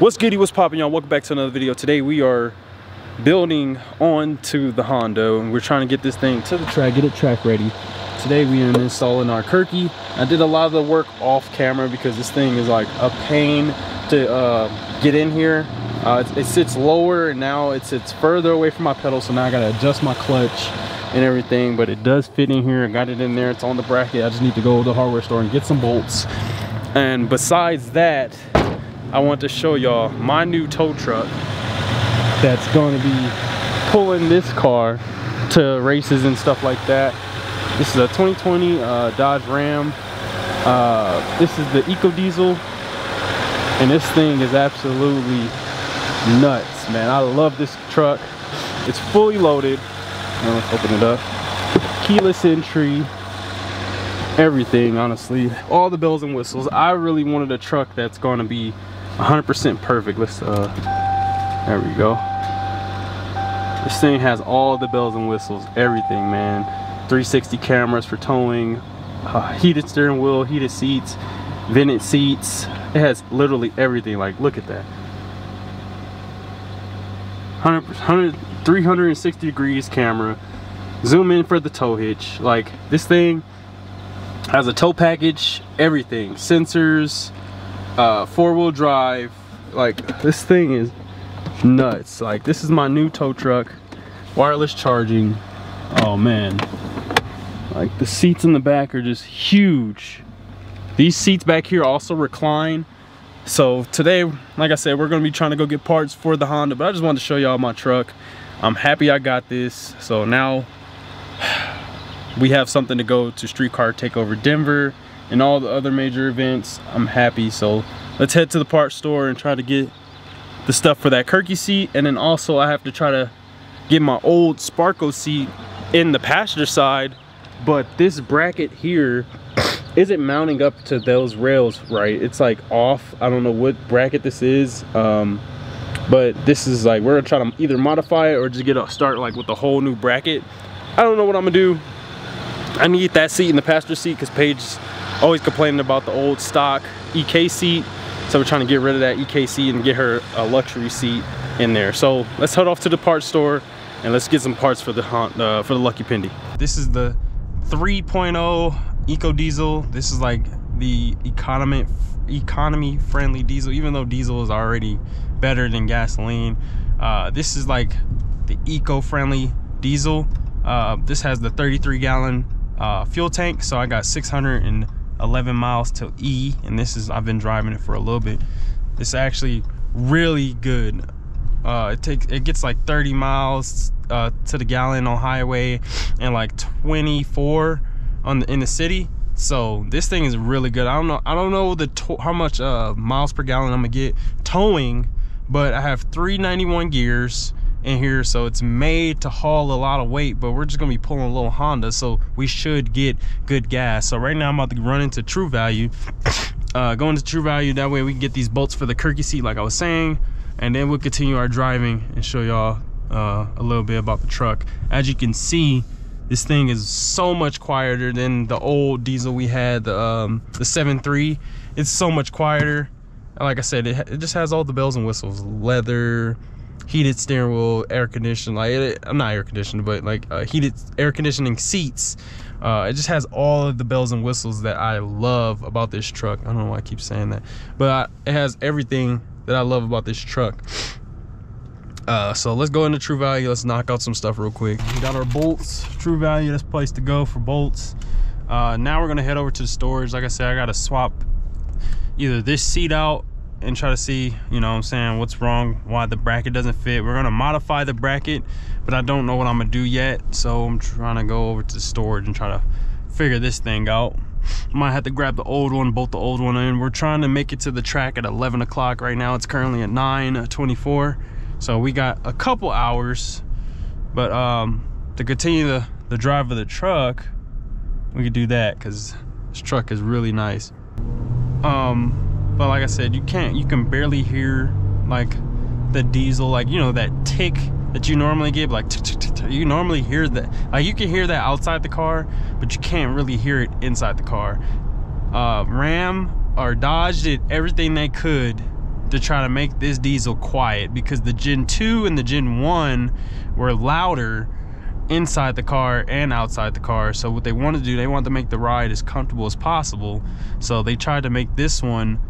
What's goody, what's poppin' y'all? Welcome back to another video. Today we are building onto the Honda and we're trying to get this thing to the track, get it track ready. Today we are installing our Kirkey. I did a lot of the work off camera because this thing is like a pain to uh, get in here. Uh, it, it, sits lower and now it sits further away from my pedal so now I gotta adjust my clutch and everything but it does fit in here I got it in there it's on the bracket I just need to go to the hardware store and get some bolts and besides that I want to show y'all my new tow truck that's going to be pulling this car to races and stuff like that. This is a 2020 uh, Dodge Ram. Uh, this is the Eco Diesel. And this thing is absolutely nuts, man. I love this truck. It's fully loaded. Now let's open it up. Keyless entry, everything, honestly. All the bells and whistles. I really wanted a truck that's going to be 100% perfect. Let's, uh, there we go. This thing has all the bells and whistles, everything, man. 360 cameras for towing, uh, heated steering wheel, heated seats, vented seats. It has literally everything. Like, look at that. 100, 100 360 degrees camera. Zoom in for the tow hitch. Like, this thing has a tow package, everything. Sensors, uh, four-wheel drive like this thing is nuts. Like this is my new tow truck. Wireless charging. Oh man. Like the seats in the back are just huge. These seats back here also recline. So today like i said we're going to be trying to go get parts for the honda but i just wanted to show y'all my truck. I'm happy i got this. So now we have something to go to streetcar takeover denver and all the other major events i'm happy. So let's head to the parts store and try to get the stuff for that Kirkey seat. And then also i have to try to get my old Sparco seat in the passenger side. But this bracket here isn't mounting up to those rails right? It's like off. I don't know what bracket this is um, but this is like we're gonna try to either modify it or just get a start like with a whole new bracket. I don't know what i'm gonna do. I need that seat in the passenger seat because paige always complaining about the old stock EK seat. So we're trying to get rid of that EK seat and get her a luxury seat in there. So let's head off to the parts store and let's get some parts for the uh, for the Lucky Penny. This is the 3.0 Eco Diesel. This is like the economy economy friendly diesel, even though diesel is already better than gasoline. Uh, this is like the eco-friendly diesel. Uh, this has the 33 gallon uh, fuel tank, so I got 600 and 11 miles to E and this is I've been driving it for a little bit. It's actually really good. Uh, it takes it gets like 30 miles uh, to the gallon on highway and like 24 on the, in the city. So this thing is really good. I don't know I don't know the how much uh, miles per gallon I'm gonna get towing but I have 391 gears in here so it's made to haul a lot of weight but we're just gonna be pulling a little honda so we should get good gas. So right now i'm about to run into true value. Uh going to true value that way we can get these bolts for the Kirkey seat like i was saying and then we'll continue our driving and show y'all uh, a little bit about the truck. As you can see this thing is so much quieter than the old diesel we had the um the 7.3 it's so much quieter. Like i said it, it just has all the bells and whistles leather heated steering wheel, air conditioning. Like it, I'm not air conditioned, but like uh, heated air conditioning seats. Uh, it just has all of the bells and whistles that I love about this truck. I don't know why I keep saying that, but I, it has everything that I love about this truck. Uh, so let's go into True Value. Let's knock out some stuff real quick. We got our bolts. True Value, this place to go for bolts. Uh, now we're gonna head over to the storage. Like I said, I gotta swap either this seat out and try to see, you know I'm saying, what's wrong, why the bracket doesn't fit. We're gonna modify the bracket, but I don't know what I'm gonna do yet. So I'm trying to go over to the storage and try to figure this thing out. Might have to grab the old one, bolt the old one in. We're trying to make it to the track at 11 o'clock right now. It's currently at 9.24. So we got a couple hours, but um, to continue the, the drive of the truck, we could do that because this truck is really nice. Um, but like I said, you can't, you can barely hear like the diesel, like, you know, that tick that you normally get, like, you normally hear that, like you can hear that outside the car, but you can't really hear it inside the car. Uh, Ram or Dodge did everything they could to try to make this diesel quiet because the Gen 2 and the Gen 1 were louder inside the car and outside the car. So what they wanted to do, they wanted to make the ride as comfortable as possible. So they tried to make this one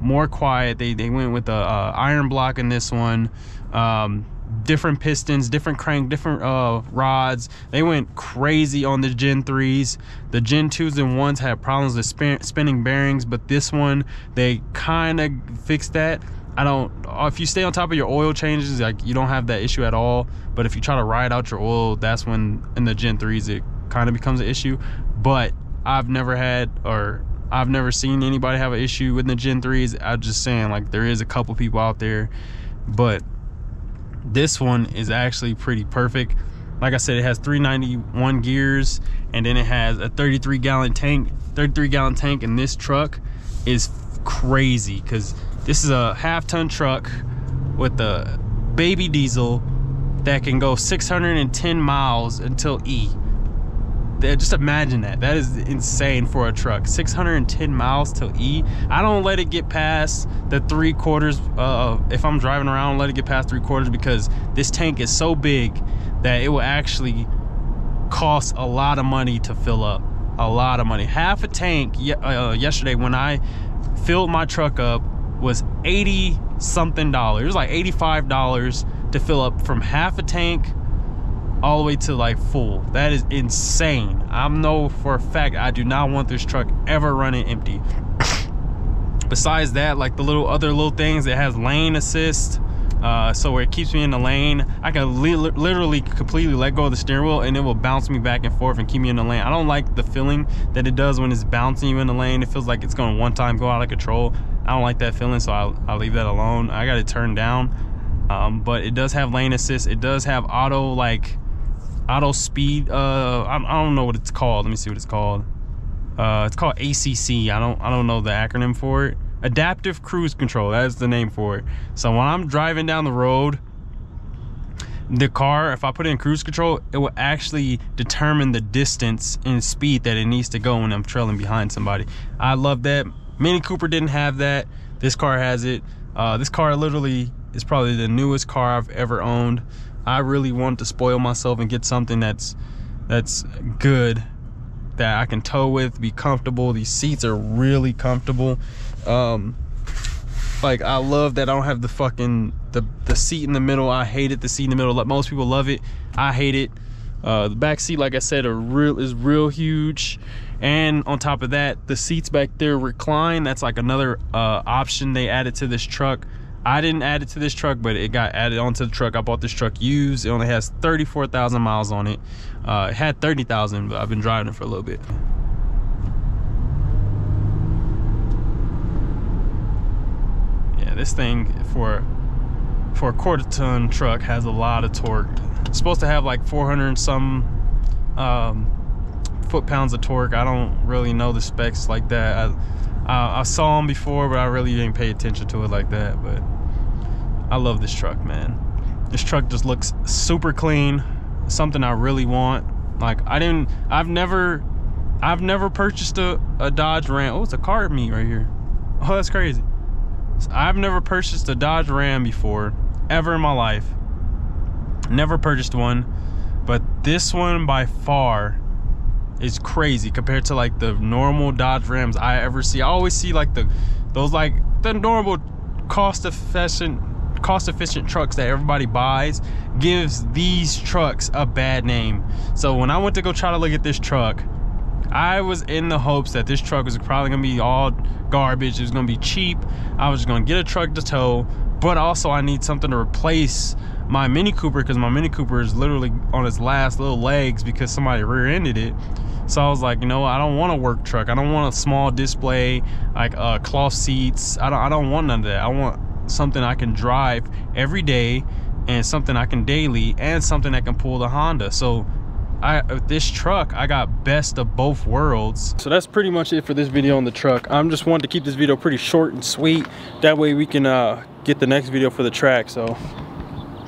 more quiet. They, they went with uh, iron block in this one. Um, different pistons, different crank, different uh, rods. They went crazy on the Gen 3s. The Gen 2s and 1s had problems with spin spinning bearings, but this one, they kind of fixed that. I don't, if you stay on top of your oil changes, like you don't have that issue at all. But if you try to ride out your oil, that's when in the Gen 3s, it kind of becomes an issue. But I've never had, or I've never seen anybody have an issue with the Gen 3s. I'm just saying, like, there is a couple people out there, but this one is actually pretty perfect. Like i said it has 391 gears and then it has a 33 gallon tank. 33 gallon tank in this truck is crazy because this is a half ton truck with a baby diesel that can go 610 miles until e just imagine that. That is insane for a truck. 610 miles till e. I don't let it get past the three quarters uh if i'm driving around let it get past three quarters because this tank is so big that it will actually cost a lot of money to fill up. A lot of money. Half a tank uh, yesterday when i filled my truck up was 80 something dollars. It was like 85 dollars to fill up from half a tank all the way to like full. That is insane. I know for a fact I do not want this truck ever running empty. Besides that, like the little other little things, it has lane assist. Uh, so where it keeps me in the lane, I can li literally completely let go of the steering wheel and it will bounce me back and forth and keep me in the lane. I don't like the feeling that it does when it's bouncing you in the lane. It feels like it's going to one time go out of control. I don't like that feeling, so I'll, I'll leave that alone. I got it turned down. Um, but it does have lane assist. It does have auto like auto speed uh I, I, don't know what it's called. Let me see what it's called. Uh it's called acc i don't i don't know the acronym for it. Adaptive cruise control that's the name for it. So when i'm driving down the road the car if i put in cruise control it will actually determine the distance and speed that it needs to go when i'm trailing behind somebody. I love that. Mini cooper didn't have that. This car has it. Uh this car literally is probably the newest car i've ever owned I really want to spoil myself and get something that's that's good that I can tow with, be comfortable. These seats are really comfortable. Um, like I love that I don't have the fucking the the seat in the middle. I hated the seat in the middle. Like most people love it. I hate it. Uh, the back seat, like I said, are real is real huge. And on top of that, the seats back there recline. That's like another uh, option they added to this truck. I didn't add it to this truck, but it got added onto the truck. I bought this truck used. It only has 34,000 miles on it. Uh, it had 30,000, but I've been driving it for a little bit. Yeah, this thing for for a quarter ton truck has a lot of torque. It's supposed to have like 400 some um, foot pounds of torque. I don't really know the specs like that. I, I, I saw them before, but I really didn't pay attention to it like that. But I love this truck, man. This truck just looks super clean. Something I really want. Like I didn't, I've never, I've never purchased a, a Dodge Ram. Oh, it's a car meet right here. Oh, that's crazy. I've never purchased a Dodge Ram before, ever in my life. Never purchased one. But this one by far is crazy compared to like the normal Dodge Rams I ever see. I always see like the those like the normal cost efficient cost efficient trucks that everybody buys gives these trucks a bad name. So when I went to go try to look at this truck, I was in the hopes that this truck was probably gonna be all garbage. It was gonna be cheap. I was gonna get a truck to tow, but also I need something to replace my Mini Cooper because my Mini Cooper is literally on its last little legs because somebody rear-ended it. So I was like, you know, I don't want a work truck. I don't want a small display, like uh, cloth seats. I don't, I don't want none of that. I want something I can drive every day and something I can daily and something that can pull the Honda. So I this truck, I got best of both worlds. So that's pretty much it for this video on the truck. I'm just wanting to keep this video pretty short and sweet. That way we can uh, get the next video for the track. So,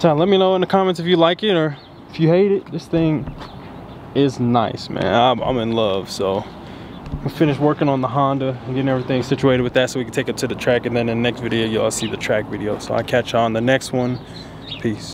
so let me know in the comments if you like it or if you hate it. This thing is nice, man. I'm, I'm in love. So we finished working on the Honda and getting everything situated with that so we can take it to the track and then in the next video y'all see the track video. So I'll catch y'all on the next one. Peace.